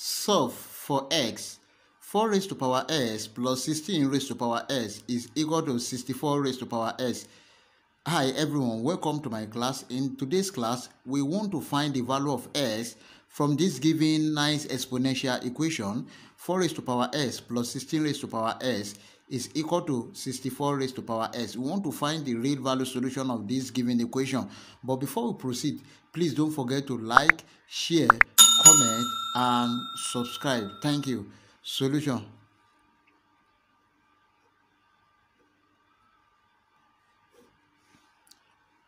Solve for x. 4 raised to power s plus 16 raised to power s is equal to 64 raised to power s. Hi everyone, welcome to my class. In today's class, we want to find the value of s from this given nice exponential equation. 4 raised to power s plus 16 raised to power s is equal to 64 raised to power s. We want to find the real value solution of this given equation. But before we proceed, please don't forget to like, share, comment, and subscribe. Thank you. Solution.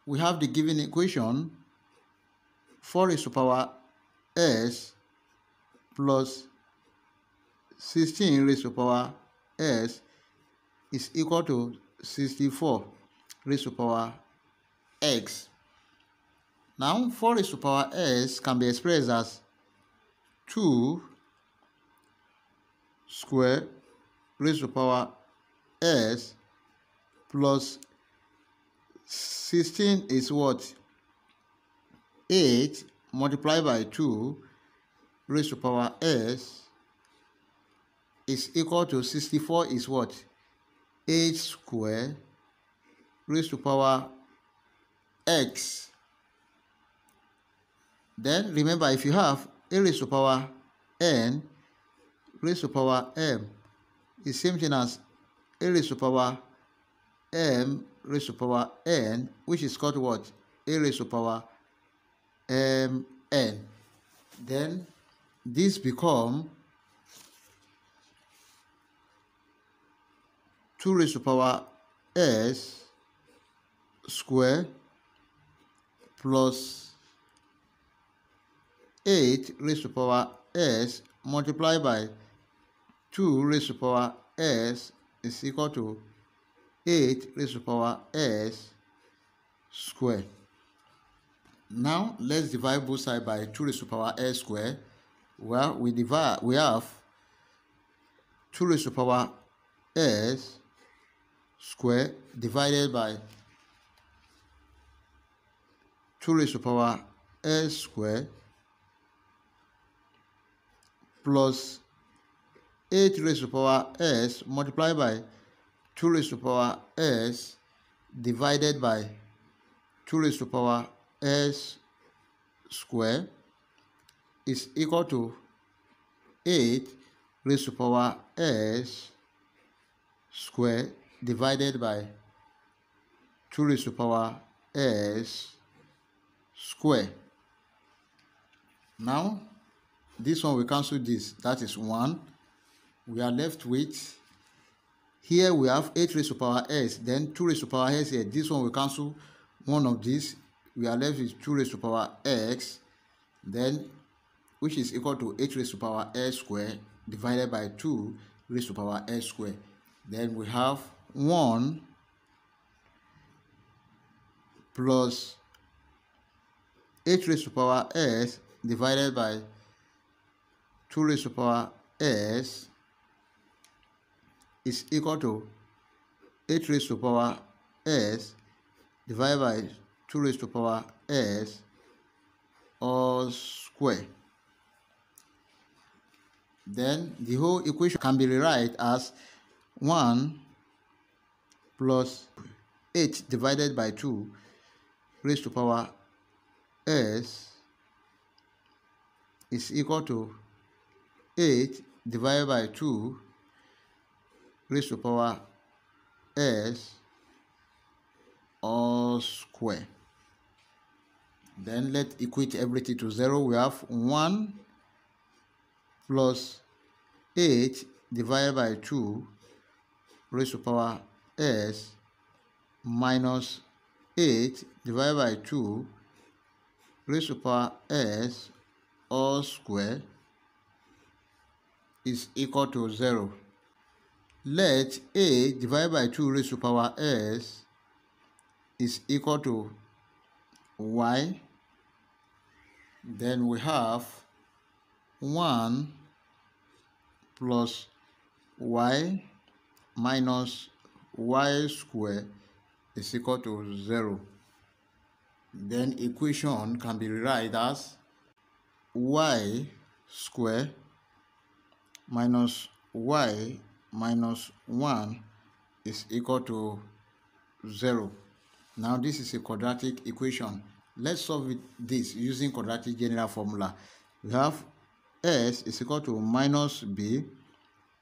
We have the given equation 4 raised to power s plus 16 raised to power s is equal to 64 raised to power x. Now 4 raised to power s can be expressed as 2 square raised to power s plus 16 is what? 8 multiplied by 2 raised to power s is equal to 64 is what? 8 square raised to power x. Then remember if you have a raised to power n raised to power m is same thing as a raised to power m raised to power n which is called what? a raised to power m n. Then this become 2 raised to power s square plus 8 raised to power s multiplied by 2 raised to power s is equal to 8 raised to power s square. Now let's divide both sides by 2 raised to power s square. Well, we divide we have 2 raised to power s square divided by 2 raised to power s square plus 8 raised to power s multiplied by 2 raised to power s divided by 2 raised to power s square is equal to 8 raised to power s square divided by 2 raised to power s square. Now, this one we cancel this, that is 1. We are left with, here we have 8 raised to power s, then 2 raised to power s here. This one we cancel one of these. We are left with 2 raised to power x, then which is equal to 8 raised to power s square divided by 2 raised to power s square. Then we have 1 plus 8 raised to power s divided by 2 raised to power s is equal to 8 raised to power s divided by 2 raised to power s all square. Then the whole equation can be rewrite as 1 plus 8 divided by 2 raised to power s is equal to 8 divided by 2 raised to power s all square. Then let equate everything to 0. We have 1 plus 8 divided by 2 raised to power s minus 8 divided by 2 raised to power s all square is equal to 0. Let a divided by 2 raised to power s is equal to y. Then we have 1 plus y minus y square is equal to 0. Then equation can be rewrite as y square minus y minus 1 is equal to 0. Now this is a quadratic equation. Let's solve this using quadratic general formula. We have s is equal to minus b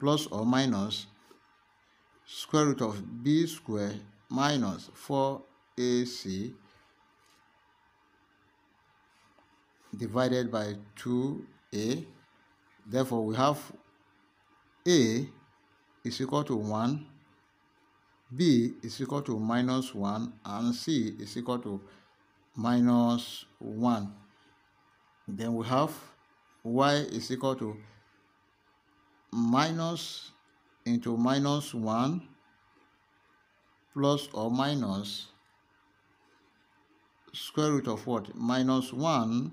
plus or minus square root of b square minus 4ac divided by 2a. Therefore, we have a is equal to 1, b is equal to minus 1, and c is equal to minus 1. Then we have y is equal to minus into minus 1 plus or minus square root of what? Minus 1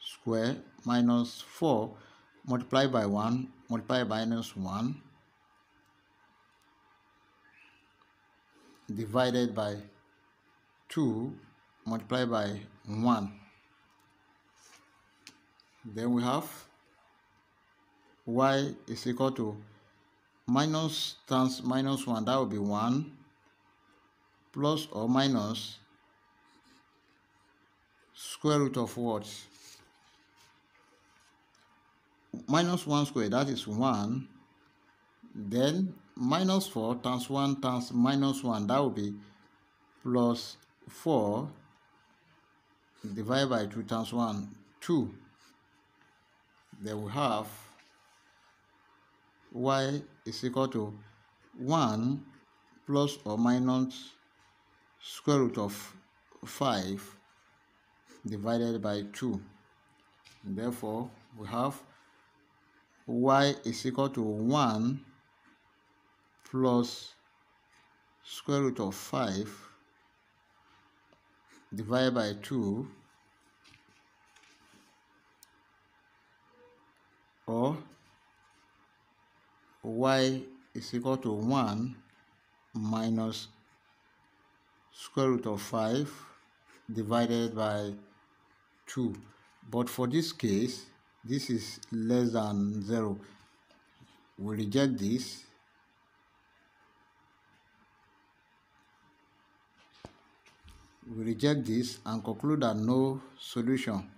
square minus 4 multiplied by 1 multiplied by minus 1 divided by 2 multiplied by 1 then we have y is equal to minus times minus 1 that will be 1 plus or minus square root of what minus 1 square that is 1 then minus 4 times 1 times minus 1 that will be plus 4 divided by 2 times 1 2 then we have y is equal to 1 plus or minus square root of 5 divided by 2 therefore we have y is equal to 1 plus square root of 5 divided by 2 or y is equal to 1 minus square root of 5 divided by 2 but for this case this is less than 0 we reject this. We reject this and conclude that no solution.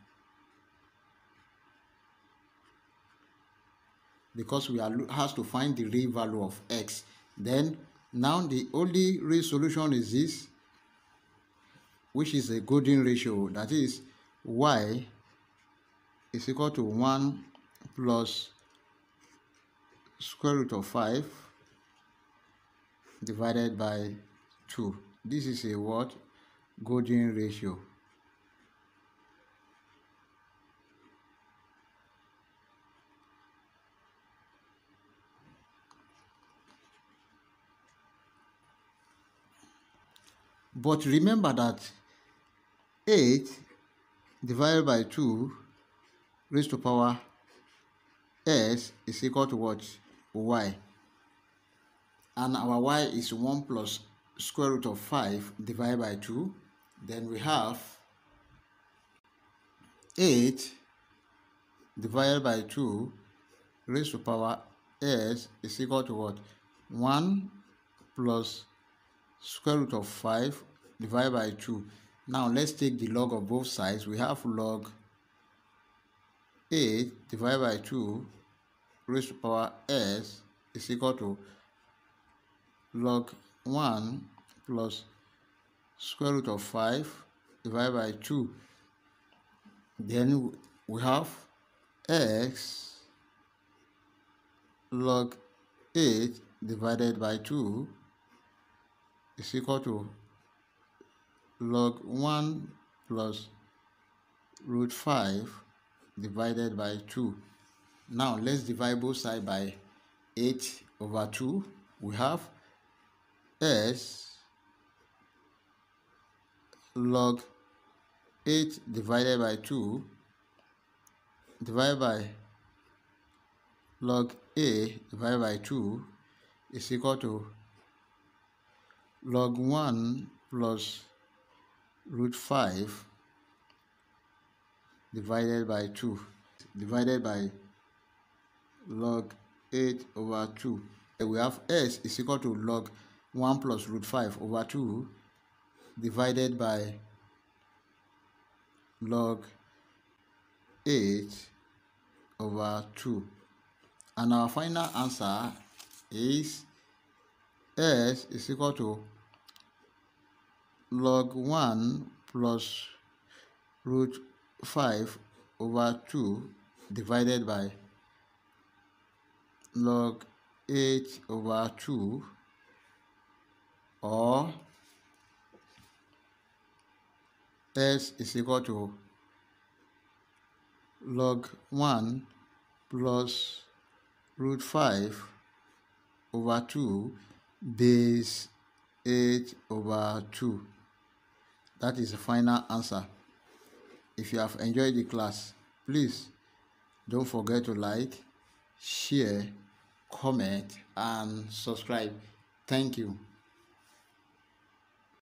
Because we are has to find the real value of x. Then now the only real solution is this which is a golden ratio. That is y is equal to 1 plus square root of 5 divided by 2 this is a what? Golden ratio. But remember that 8 divided by 2 raised to power s is equal to what? y. And our y is 1 plus square root of 5 divided by 2. Then we have 8 divided by 2 raised to power s is equal to what? 1 plus square root of 5 divided by 2. Now let's take the log of both sides. We have log 8 divided by 2 raised to power s is equal to log 1 plus square root of 5 divided by 2. Then we have x log 8 divided by 2 is equal to log 1 plus root 5 divided by 2. Now let's divide both sides by 8 over 2. We have s log 8 divided by 2 divided by log a divided by 2 is equal to log 1 plus root 5 divided by 2 divided by log 8 over 2. We have s is equal to log 1 plus root 5 over 2 divided by log 8 over 2. And our final answer is s is equal to log 1 plus root 5 over 2 divided by log 8 over 2 or s is equal to log 1 plus root 5 over 2 base 8 over 2. That is the final answer. If you have enjoyed the class, please don't forget to like, share, comment, and subscribe. Thank you.